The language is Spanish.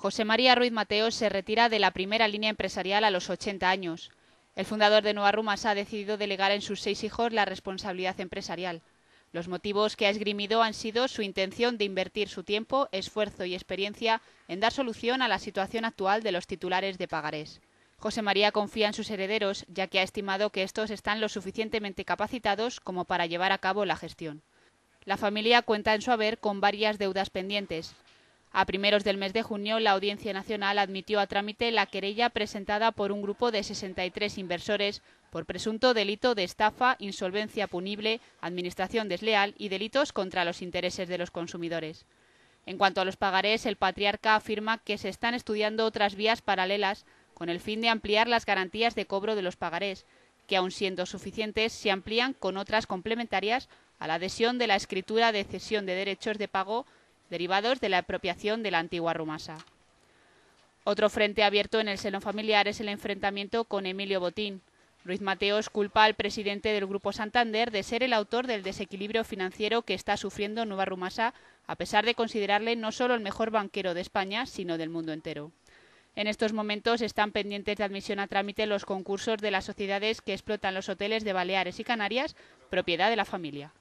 José María Ruiz Mateos se retira de la primera línea empresarial a los 80 años. El fundador de Nueva Rumasa ha decidido delegar en sus seis hijos la responsabilidad empresarial. Los motivos que ha esgrimido han sido su intención de invertir su tiempo, esfuerzo y experiencia en dar solución a la situación actual de los titulares de pagarés. José María confía en sus herederos, ya que ha estimado que estos están lo suficientemente capacitados como para llevar a cabo la gestión. La familia cuenta en su haber con varias deudas pendientes. A primeros del mes de junio, la Audiencia Nacional admitió a trámite la querella presentada por un grupo de 63 inversores por presunto delito de estafa, insolvencia punible, administración desleal y delitos contra los intereses de los consumidores. En cuanto a los pagarés, el patriarca afirma que se están estudiando otras vías paralelas con el fin de ampliar las garantías de cobro de los pagarés, que aun siendo suficientes, se amplían con otras complementarias a la adhesión de la escritura de cesión de derechos de pago derivados de la apropiación de la antigua Rumasa. Otro frente abierto en el seno familiar es el enfrentamiento con Emilio Botín. Ruiz Mateos culpa al presidente del Grupo Santander de ser el autor del desequilibrio financiero que está sufriendo Nueva Rumasa, a pesar de considerarle no solo el mejor banquero de España, sino del mundo entero. En estos momentos están pendientes de admisión a trámite los concursos de las sociedades que explotan los hoteles de Baleares y Canarias, propiedad de la familia.